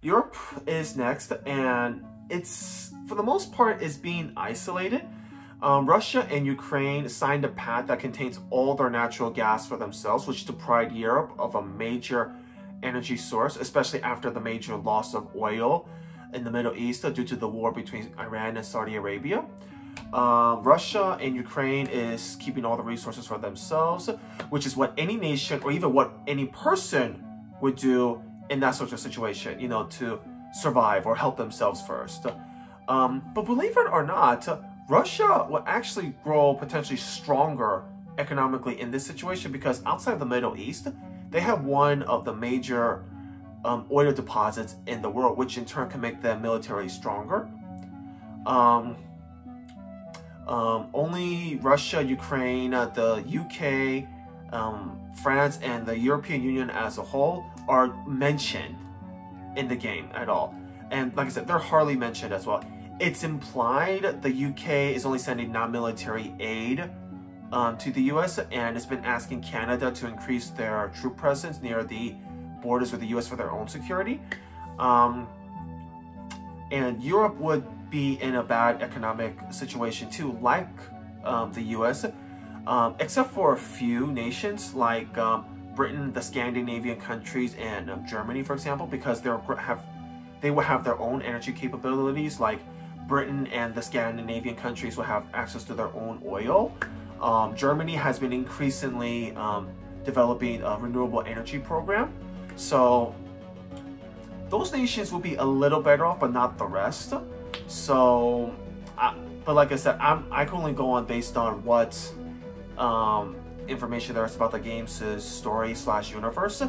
Europe is next, and it's, for the most part, is being isolated. Um, Russia and Ukraine signed a pact that contains all their natural gas for themselves, which deprived Europe of a major energy source, especially after the major loss of oil in the Middle East due to the war between Iran and Saudi Arabia. Um, Russia and Ukraine is keeping all the resources for themselves, which is what any nation or even what any person would do in that sort of situation, you know, to survive or help themselves first. Um, but believe it or not, Russia will actually grow potentially stronger economically in this situation because outside the Middle East, they have one of the major um, oil deposits in the world, which in turn can make them militarily stronger. Um, um, only Russia, Ukraine, uh, the UK, um, France, and the European Union as a whole are mentioned in the game at all. And like I said, they're hardly mentioned as well. It's implied the UK is only sending non-military aid um, to the US and it's been asking Canada to increase their troop presence near the borders with the US for their own security. Um, and Europe would be in a bad economic situation too, like um, the US, um, except for a few nations like um, Britain, the Scandinavian countries, and um, Germany, for example, because they have they will have their own energy capabilities. Like Britain and the Scandinavian countries will have access to their own oil. Um, Germany has been increasingly um, developing a renewable energy program. So those nations will be a little better off, but not the rest. So, I, but like I said, I'm, I can only go on based on what um, information there is about the game's story slash universe.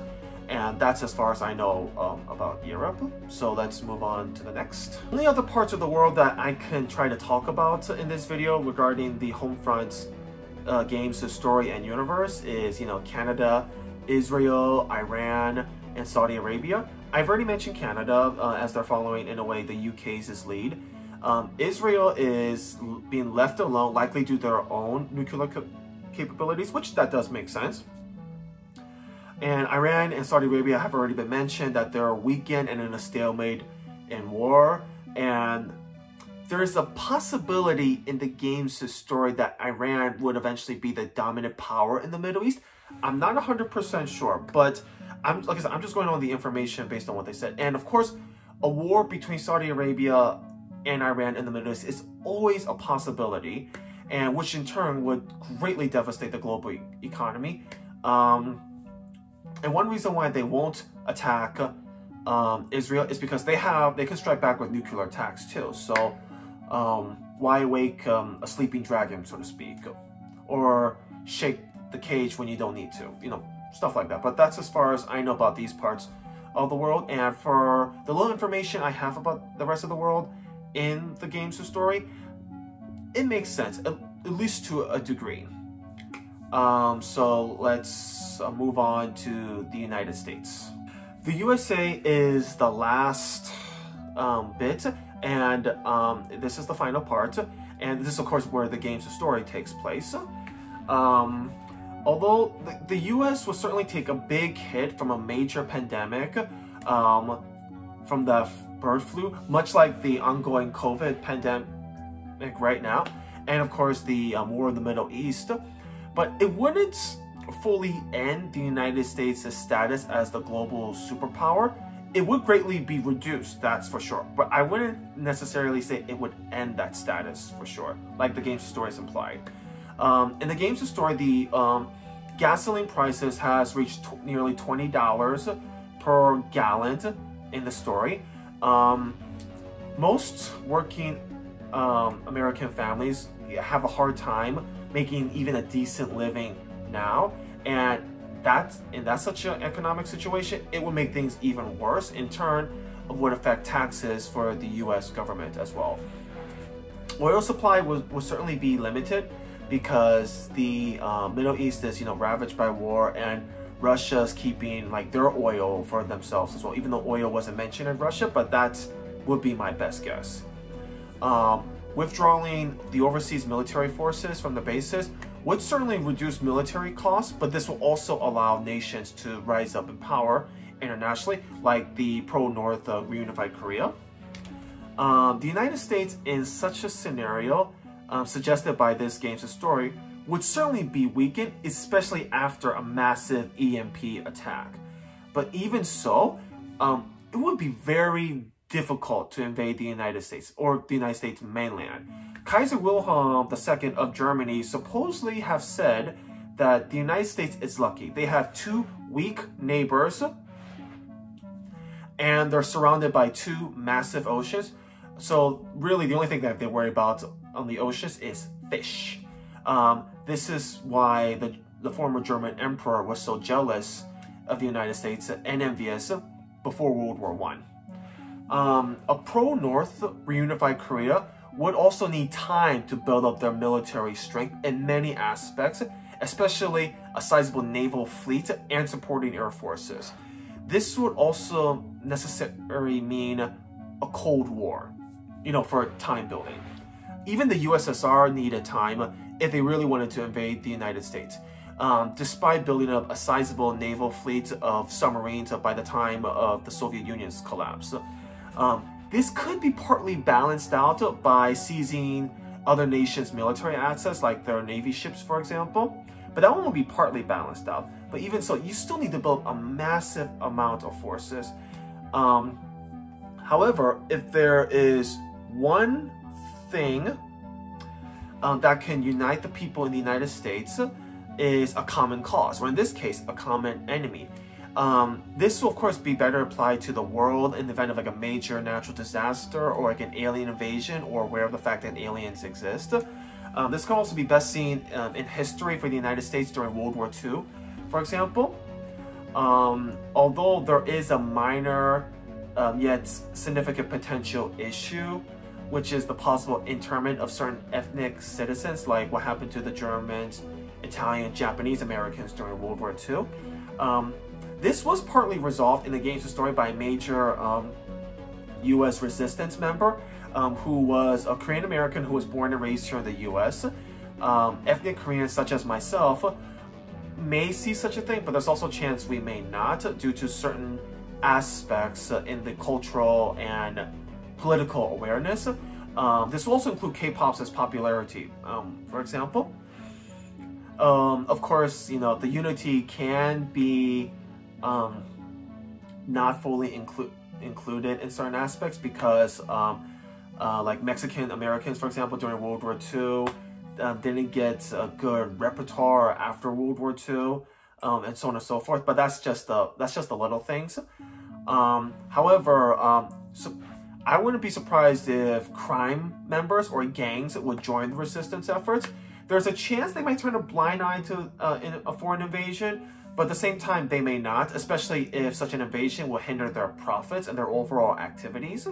And that's as far as I know um, about Europe. So let's move on to the next. Only other parts of the world that I can try to talk about in this video regarding the Homefront uh, game's story and universe is, you know, Canada, Israel, Iran, and Saudi Arabia. I've already mentioned Canada uh, as they're following, in a way, the UK's lead. Um, Israel is being left alone, likely due to their own nuclear capabilities, which that does make sense. And Iran and Saudi Arabia have already been mentioned that they're weakened and in a stalemate in war. And there's a possibility in the game's story that Iran would eventually be the dominant power in the Middle East. I'm not 100% sure, but I'm like I said, I'm just going on the information based on what they said. And of course, a war between Saudi Arabia and Iran in the Middle East is always a possibility, and which in turn would greatly devastate the global e economy. Um, and one reason why they won't attack um, Israel is because they have they can strike back with nuclear attacks too. So um, why wake um, a sleeping dragon, so to speak, or shake the cage when you don't need to? You know, stuff like that. But that's as far as I know about these parts of the world. And for the little information I have about the rest of the world in the game's story, it makes sense, at, at least to a degree. Um, so let's uh, move on to the United States. The USA is the last um, bit, and um, this is the final part. And this is, of course, where the game's story takes place. Um, Although the, the US will certainly take a big hit from a major pandemic um, from the bird flu, much like the ongoing COVID pandemic right now, and of course the um, war in the Middle East, but it wouldn't fully end the United States' status as the global superpower. It would greatly be reduced, that's for sure. But I wouldn't necessarily say it would end that status for sure, like the game's story is implied. Um, in the game's story, the um, gasoline prices has reached nearly $20 per gallon in the story. Um, most working um, American families have a hard time making even a decent living now. And that's, in that such an economic situation, it would make things even worse. In turn, of would affect taxes for the US government as well. Oil supply will certainly be limited because the uh, Middle East is, you know, ravaged by war and Russia's keeping like their oil for themselves as well. Even though oil wasn't mentioned in Russia, but that would be my best guess. Um, withdrawing the overseas military forces from the bases would certainly reduce military costs, but this will also allow nations to rise up in power internationally, like the pro-North uh, reunified Korea. Um, the United States, in such a scenario, um, suggested by this game's story, would certainly be weakened, especially after a massive EMP attack. But even so, um, it would be very difficult to invade the United States or the United States mainland. Kaiser Wilhelm II of Germany supposedly have said that the United States is lucky. They have two weak neighbors and they're surrounded by two massive oceans. So really the only thing that they worry about on the oceans is fish. Um, this is why the, the former German emperor was so jealous of the United States and envious before World War One. Um, a pro-North reunified Korea would also need time to build up their military strength in many aspects, especially a sizable naval fleet and supporting air forces. This would also necessarily mean a Cold War, you know, for time building. Even the USSR needed time if they really wanted to invade the United States. Um, despite building up a sizable naval fleet of submarines by the time of the Soviet Union's collapse. Um, this could be partly balanced out by seizing other nations' military assets, like their navy ships, for example. But that one will be partly balanced out. But even so, you still need to build a massive amount of forces. Um, however, if there is one thing um, that can unite the people in the United States is a common cause, or in this case, a common enemy. Um, this will of course be better applied to the world in the event of like a major natural disaster or like an alien invasion or aware of the fact that aliens exist. Um, this can also be best seen um, in history for the United States during World War II, for example. Um, although there is a minor um, yet significant potential issue, which is the possible internment of certain ethnic citizens, like what happened to the Germans, Italian, Japanese Americans during World War II. This was partly resolved in the game's story by a major um, U.S. resistance member um, who was a Korean American who was born and raised here in the U.S. Um, ethnic Koreans such as myself may see such a thing, but there's also a chance we may not due to certain aspects in the cultural and political awareness. Um, this will also include K-pop's popularity. Um, for example, um, of course, you know, the unity can be um, not fully include included in certain aspects because um, uh, like Mexican Americans, for example, during World War II, uh, didn't get a good repertoire after World War II, um, and so on and so forth. But that's just the that's just the little things. Um, however, um, so I wouldn't be surprised if crime members or gangs would join the resistance efforts. There's a chance they might turn a blind eye to uh, a foreign invasion, but at the same time, they may not, especially if such an invasion will hinder their profits and their overall activities.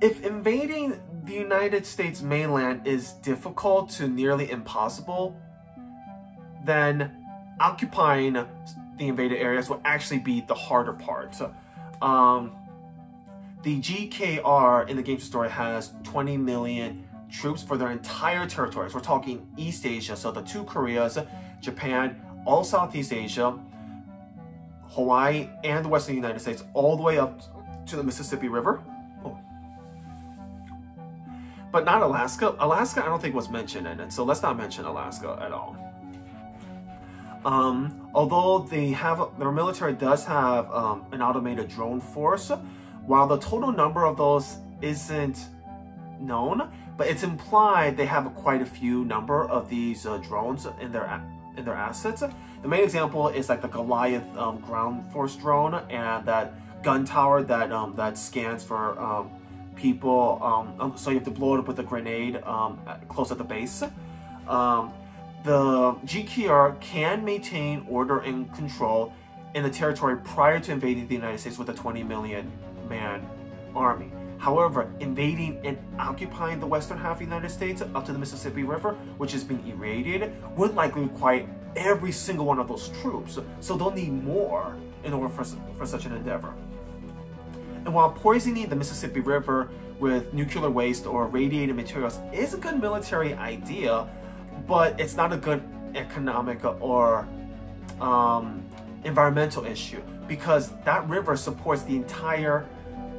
If invading the United States mainland is difficult to nearly impossible, then occupying the invaded areas will actually be the harder part. Um, the GKR in the game story has 20 million troops for their entire territories. We're talking East Asia, so the two Koreas, Japan, all Southeast Asia, Hawaii, and the Western United States, all the way up to the Mississippi River. Oh. But not Alaska. Alaska, I don't think was mentioned in it, so let's not mention Alaska at all. Um, although they have their military does have um, an automated drone force, while the total number of those isn't known, but it's implied they have quite a few number of these uh, drones in their in their assets. The main example is like the Goliath um, ground force drone and that gun tower that um, that scans for um, people. Um, um, so you have to blow it up with a grenade um, close at the base. the GKR can maintain order and control in the territory prior to invading the United States with a 20 million man army. However, invading and occupying the western half of the United States up to the Mississippi River, which has been irradiated, would likely require every single one of those troops. So they'll need more in order for, for such an endeavor. And while poisoning the Mississippi River with nuclear waste or radiated materials is a good military idea, but it's not a good economic or um, environmental issue because that river supports the entire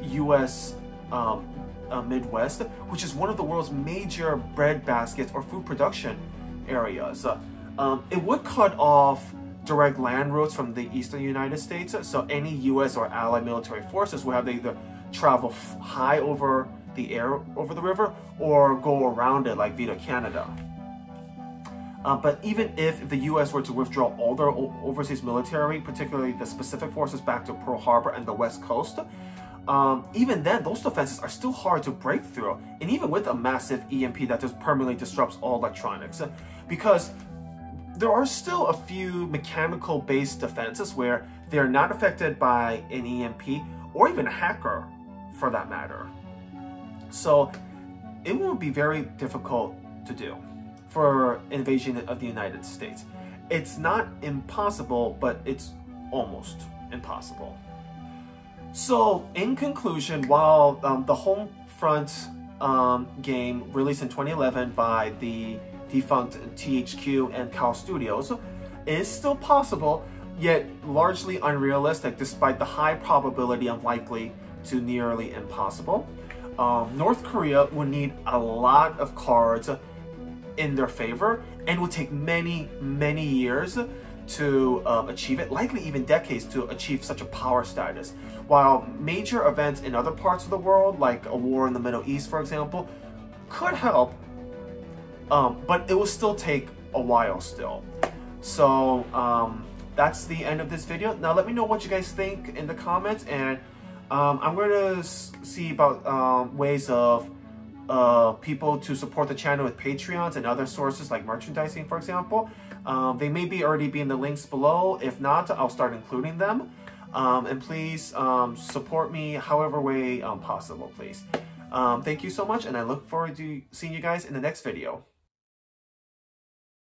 U.S. Um, uh, Midwest, which is one of the world's major bread baskets or food production areas. Um, it would cut off direct land routes from the eastern United States, so any U.S. or allied military forces would have to either travel high over the air over the river or go around it like via Canada. Uh, but even if the U.S. were to withdraw all their overseas military, particularly the specific forces back to Pearl Harbor and the West Coast, um, even then, those defenses are still hard to break through. And even with a massive EMP that just permanently disrupts all electronics, because there are still a few mechanical-based defenses where they're not affected by an EMP or even a hacker, for that matter. So it will be very difficult to do for invasion of the United States. It's not impossible, but it's almost impossible. So, in conclusion, while um, the Homefront um, game released in 2011 by the defunct THQ and Kaos Studios is still possible, yet largely unrealistic despite the high probability of likely to nearly impossible. Um, North Korea would need a lot of cards in their favor and would take many, many years to um, achieve it, likely even decades to achieve such a power status. While major events in other parts of the world, like a war in the Middle East, for example, could help, um, but it will still take a while still. So um, that's the end of this video. Now let me know what you guys think in the comments and um, I'm going to see about um, ways of uh, people to support the channel with Patreons and other sources like merchandising, for example. Um, they may be already be in the links below. If not, I'll start including them. Um, and please um, support me however way um, possible, please. Um, thank you so much, and I look forward to seeing you guys in the next video.